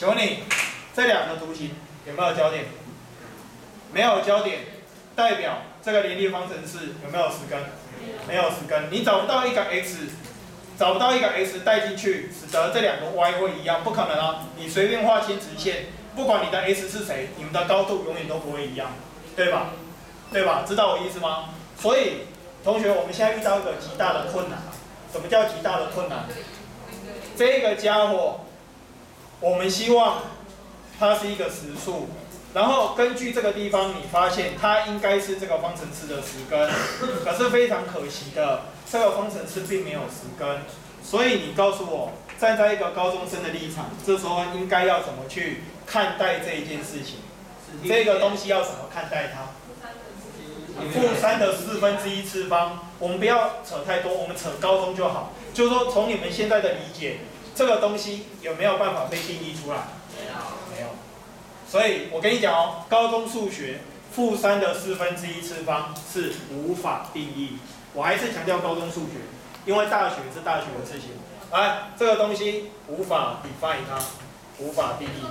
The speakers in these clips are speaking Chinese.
请问你这两个图形有没有交点？没有交点，代表这个联立方程式有没有实根？没有实根，你找不到一个 x，找不到一个 x 带进去，使得这两个 y 会一样，不可能啊！你随便画清直线，不管你的 x 是谁，你们的高度永远都不会一样，对吧？对吧？知道我意思吗？所以同学，我们现在遇到一个极大的困难。什么叫极大的困难？这个家伙，我们希望它是一个实数，然后根据这个地方，你发现它应该是这个方程式的实根，可是非常可惜的，这个方程式并没有实根，所以你告诉我，站在一个高中生的立场，这时候应该要怎么去看待这一件事情？这个东西要怎么看待它？负三的四分之一次方，我们不要扯太多，我们扯高中就好。就是说，从你们现在的理解，这个东西有没有办法被定义出来？没有，没有。所以我跟你讲哦，高中数学负三的四分之一次方是无法定义。我还是强调高中数学，因为大学是大学的事情。来，这个东西无法 define 它，无法定义。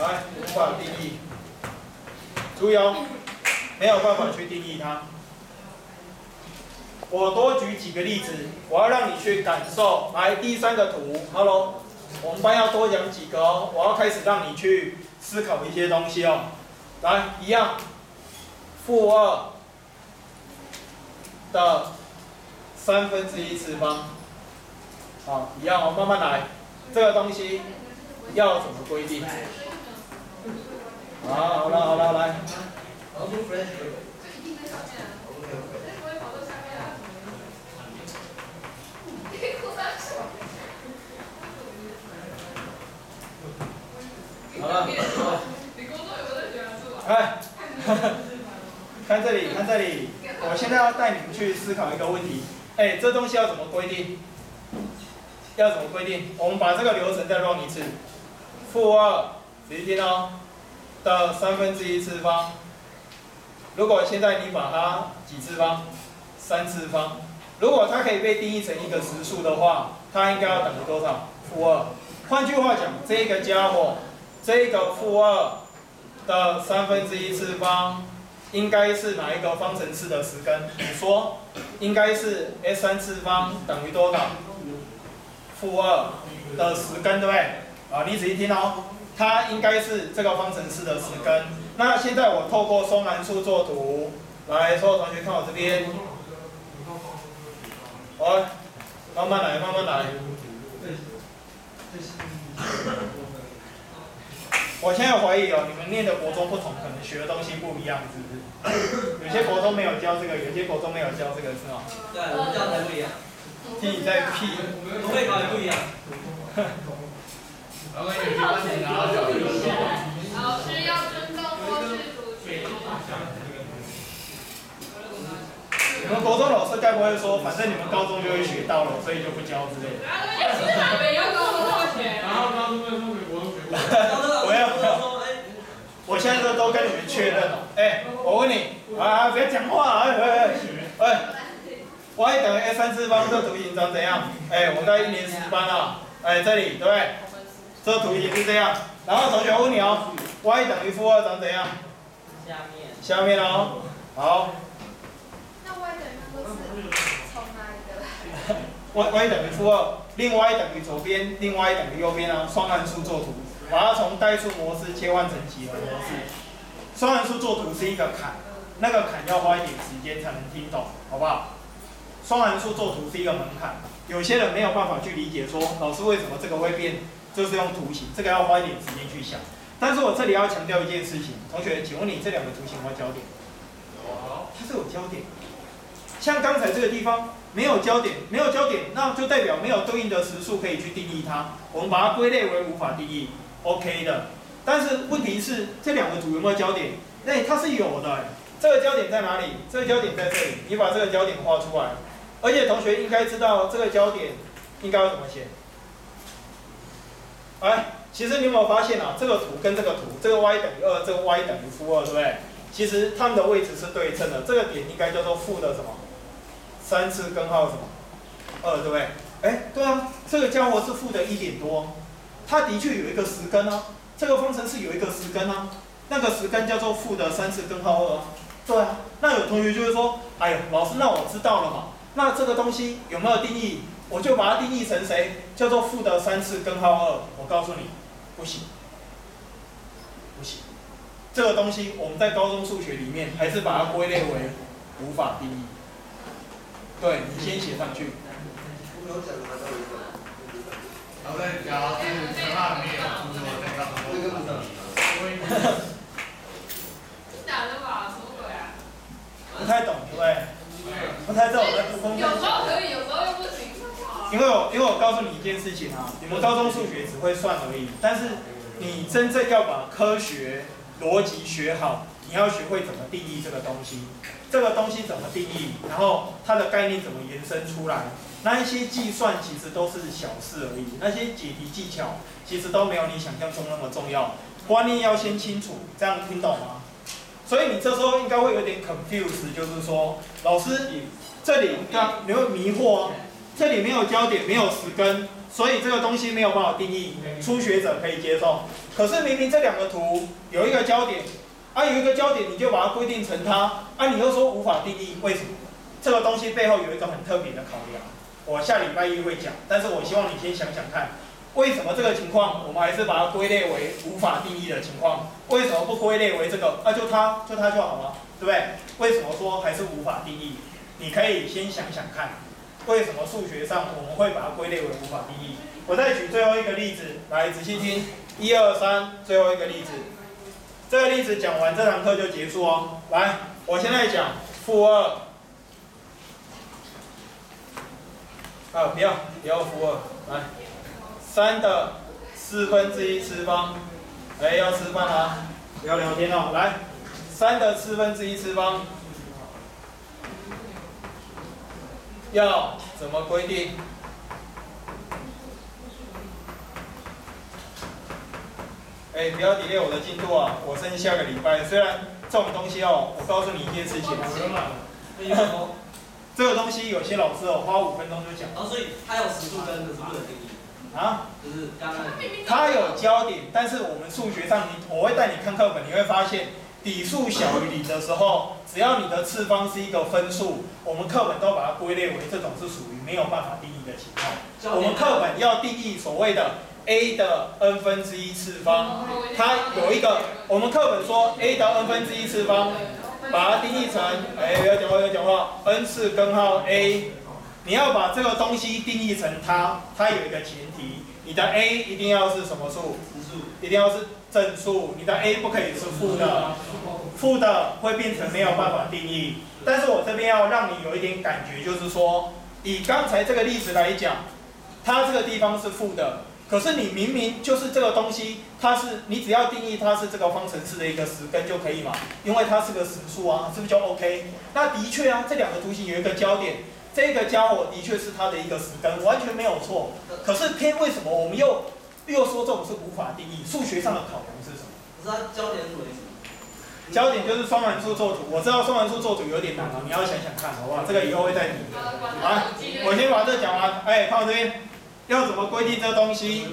来，无法定义。注意哦，没有办法去定义它。我多举几个例子，我要让你去感受。来，第三个图，Hello，我们班要多讲几个哦。我要开始让你去思考一些东西哦。来，一样，负二的三分之一次方。好，一样哦，慢慢来。这个东西要怎么规定？好，好了，好了，来。好了，好，你工作有没有结束哎，看这里，看这里，我现在要带你们去思考一个问题。哎，这东西要怎么规定？要怎么规定？我们把这个流程再 run 一次。负二，仔细听哦。的三分之一次方，如果现在你把它几次方？三次方。如果它可以被定义成一个实数的话，它应该要等于多少？负二。换句话讲，这个家伙，这个负二的三分之一次方，应该是哪一个方程式的实根？你说，应该是 s 三次方等于多少？负二的实根，对不对？啊，你仔细听哦。它应该是这个方程式的实根。那现在我透过双函数作图，来，所有同学看我这边。好，慢慢来，慢慢来。我现在怀疑哦，你们念的国中不同，可能学的东西不一样，是不是？有些国中没有教这个，有些国中没有教这个，是吗？对，我们教材不一样。听你在屁，我会考也不一样。老师要尊重弱势族群。你们国中老师该不会说，反正你们高中就会学到了，所以就不教之类的？然后高中会送给国中学？我现在都都跟你们确认了。哎，我问你，啊，不要讲话，哎哎哎，y 等于 x 三次方这图形长怎样？哎，我在一年十班了，哎，这里对不对？这图形是这样，然后同学问你哦，y 等于负二长怎样？下面。下面哦，好。那 y 等于负是从哪里得？y y 等于负二，另 y 等于左边，另 y 等于右边啊，双函数作图，把它从代数模式切换成几何模式。双函数作图是一个坎，那个坎要花一点时间才能听懂，好不好？双函数作图是一个门槛，有些人没有办法去理解说，老师为什么这个会变？就是用图形，这个要花一点时间去想。但是我这里要强调一件事情，同学，请问你这两个图形有焦点？有，它是有焦点。像刚才这个地方没有焦点，没有焦点，那就代表没有对应的实数可以去定义它。我们把它归类为无法定义，OK 的。但是问题是这两个图有没有焦点？那它是有的。这个焦点在哪里？这个焦点在这里。你把这个焦点画出来。而且同学应该知道这个焦点应该要怎么写。哎，其实你有没有发现啊？这个图跟这个图，这个 y 等于二，这个 y 等于负二，对不对？其实它们的位置是对称的。这个点应该叫做负的什么？三次根号什么？二，对不对？哎，对啊，这个家伙是负的一点多，它的确有一个实根啊，这个方程式有一个实根啊，那个实根叫做负的三次根号二啊。对啊，那有同学就会说，哎呦，老师，那我知道了嘛，那这个东西有没有定义？我就把它定义成谁？叫做负的三次根号二。我告诉你，不行，不行，这个东西我们在高中数学里面还是把它归类为无法定义。对你先写上去。好在假如是陈汉没有出错，再告诉我。打的吧，什么鬼啊？不太懂，对不对？不太懂，我在补充有时候可以，有时候又不行。因为我因为我告诉你一件事情啊，你们高中数学只会算而已，但是你真正要把科学逻辑学好，你要学会怎么定义这个东西，这个东西怎么定义，然后它的概念怎么延伸出来，那一些计算其实都是小事而已，那些解题技巧其实都没有你想象中那么重要，观念要先清楚，这样听懂吗？所以你这时候应该会有点 confused，就是说，老师，这里刚你会迷惑啊。这里没有焦点，没有实根，所以这个东西没有办法定义，初学者可以接受。可是明明这两个图有一个焦点，啊有一个焦点，你就把它规定成它，啊你又说无法定义，为什么？这个东西背后有一个很特别的考量，我下礼拜一会讲，但是我希望你先想想看，为什么这个情况我们还是把它归类为无法定义的情况？为什么不归类为这个？啊就它就它就好了，对不对？为什么说还是无法定义？你可以先想想看。为什么数学上我们会把它归类为无法定义？我再举最后一个例子，来仔细听，一二三，最后一个例子。这个例子讲完，这堂课就结束哦。来，我现在讲负二，啊，不要，不要负二，来，三的四分之一次方，哎，要吃饭啦，不要聊天哦。来，三的四分之一次方。要怎么规定？哎，不要 delay 我的进度啊！我剩下个礼拜。虽然这种东西哦，我告诉你一件事情。这个东西有些老师哦，花五分钟就讲。哦，所以他有实数真的是不能定义。啊？就是刚刚。他有焦点，但是我们数学上，你我会带你看课本，你会发现。底数小于零的时候，只要你的次方是一个分数，我们课本都把它归类为这种是属于没有办法定义的情况。我们课本要定义所谓的 a 的 n 分之一次方，它有一个，我们课本说 a 的 n 分之一次方，把它定义成，哎，要讲话要讲话，n 次根号 a，你要把这个东西定义成它，它有一个前提，你的 a 一定要是什么数？数，一定要是。正数，你的 a 不可以是负的，负的会变成没有办法定义。但是我这边要让你有一点感觉，就是说，以刚才这个例子来讲，它这个地方是负的，可是你明明就是这个东西，它是你只要定义它是这个方程式的一个实根就可以嘛，因为它是个实数啊，是不是就 OK？那的确啊，这两个图形有一个焦点，这个家伙的确是它的一个实根，完全没有错。可是偏为什么我们又？又说这种是无法定义，数学上的考量是什么？不是它焦点是什么？焦点就是双函数作图。我知道双函数作图有点难啊，你要想想看，好不好？这个以后会再提。啊，我先把这讲完。哎，看我这边，要怎么规定这东西？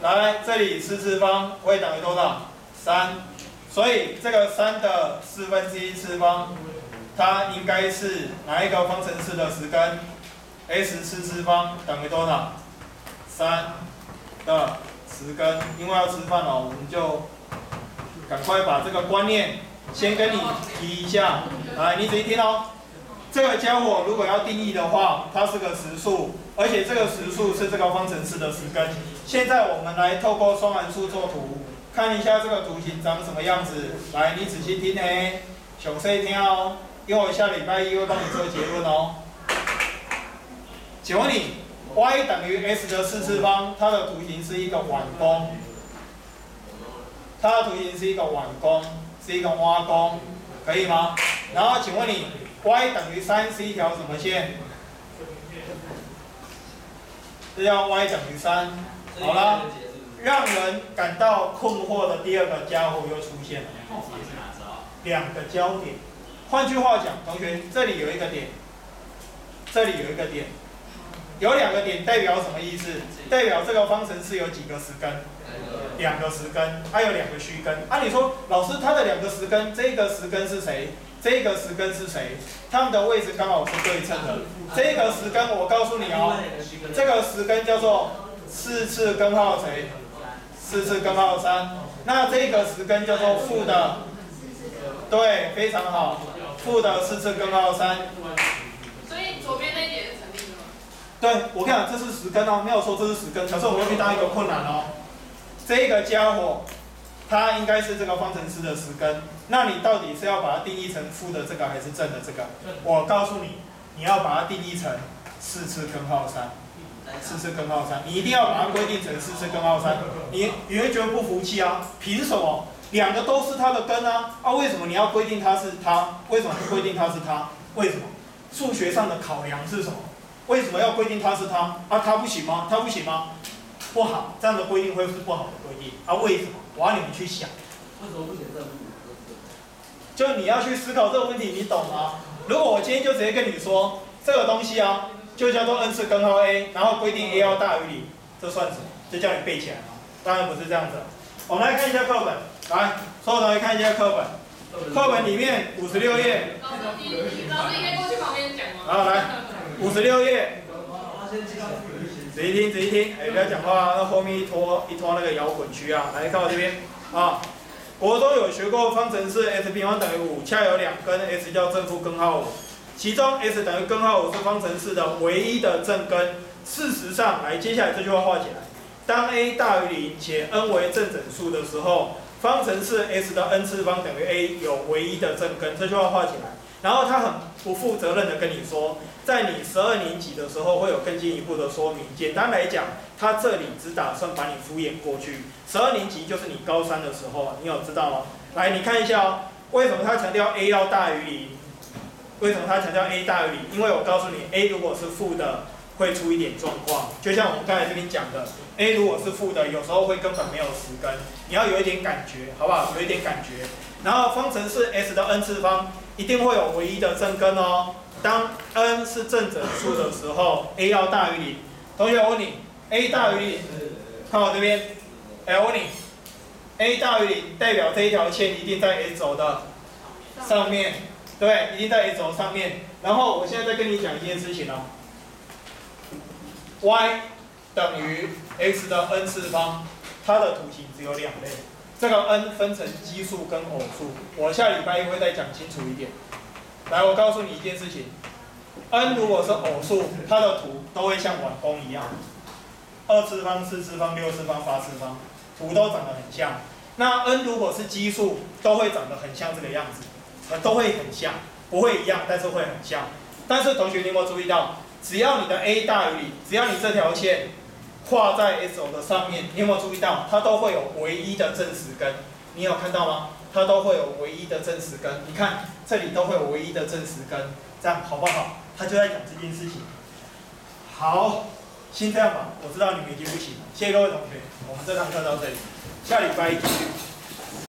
来，这里四次方会等于多少？三。所以这个三的四分之一次方，它应该是哪一个方程式的实根？s 四次方等于多少？三的十根。因为要吃饭了，我们就赶快把这个观念先跟你提一下。来，你仔细听哦。这个家伙如果要定义的话，它是个实数，而且这个实数是这个方程式的十根。现在我们来透过双函数作图，看一下这个图形长什么样子。来，你仔细听呢，详细听哦，因为我下礼拜一会帮你做结论哦。请问你，y 等于 s 的四次方，它的图形是一个碗弓，它的图形是一个碗弓，是一个挖弓，可以吗？然后请问你，y 等于三是一条什么线？这叫 y 等于三。好了，让人感到困惑的第二个家伙又出现了，两个焦点，换句话讲，同学这里有一个点，这里有一个点，有两个点代表什么意思？代表这个方程式有几个实根？两个实根，它有两个虚根。啊，理说老师，它的两个实根，这个实根是谁？这个实根是谁？它们的位置刚好是对称的。这个实根，我告诉你哦，这个实根叫做四次根号谁？四次根号三。那这个实根叫做负的，对，非常好，负的四次根号三。所以左边那一点是成立的吗？对，我跟你讲这是十根哦，没有说这是十根，可是我会遇到一个困难哦。这个家伙，它应该是这个方程式的十根，那你到底是要把它定义成负的这个还是正的这个？我告诉你，你要把它定义成四次根号三，四次根号三，你一定要把它规定成四次根号三。你你会觉得不服气啊？凭什么？两个都是它的根啊？啊，为什么你要规定它是它？为什么不规定它是它？为什么？数学上的考量是什么？为什么要规定他是他？啊，它不行吗？他不行吗？不好，这样的规定会是不好的规定啊？为什么？我要你们去想，为什么不写正负？就你要去思考这个问题，你懂吗？如果我今天就直接跟你说这个东西啊，就叫做 n 次根号 a，然后规定 a 要大于零，这算什么？就叫你背起来吗？当然不是这样子。我们来看一下课本，来，所有同学看一下课本，课本里面五十六页，老师，你老师应该过去旁边讲吗？好来，五十六页，仔细听，仔细听，哎，不要讲话，那后面一拖一拖那个摇滚区啊，来看我这边啊。国中有学过方程式 s 平方等于五，恰有两根 s 叫正负根号五，其中 s 等于根号五是方程式的唯一的正根。事实上，来接下来这句话画起来，当 a 大于零且 n 为正整数的时候，方程式 s 的 n 次方等于 a 有唯一的正根。这句话画起来，然后他很不负责任的跟你说，在你十二年级的时候会有更进一步的说明。简单来讲，他这里只打算把你敷衍过去。十二年级就是你高三的时候，你有知道吗？来，你看一下哦，为什么他强调 a 要大于零？为什么他强调 a 大于零？因为我告诉你，a 如果是负的，会出一点状况。就像我们刚才这边讲的，a 如果是负的，有时候会根本没有实根。你要有一点感觉，好不好？有一点感觉。然后方程式 s 的 n 次方一定会有唯一的正根哦。当 n 是正整数的时候，a 要大于零。同学，我问你，a 大于零，看我这边，哎，我问你，a 大于零代表这一条线一定在 x 轴的上面，对，一定在 x 轴上面。然后我现在再跟你讲一件事情哦，y 等于 x 的 n 次方，它的图形只有两类。这个 n 分成奇数跟偶数，我下礼拜会再讲清楚一点。来，我告诉你一件事情，n 如果是偶数，它的图都会像碗弓一样，二次方、四次方、六次方、八次方，图都长得很像。那 n 如果是奇数，都会长得很像这个样子，都会很像，不会一样，但是会很像。但是同学，你有没有注意到，只要你的 a 大于零，只要你这条线画在 s 轴的上面，你有没有注意到，它都会有唯一的正十根？你有看到吗？它都会有唯一的正十根。你看这里都会有唯一的正十根，这样好不好？他就在讲这件事情。好，先这样吧。我知道你们已经不行了，谢谢各位同学，我们这堂课到这里，下礼拜一继续。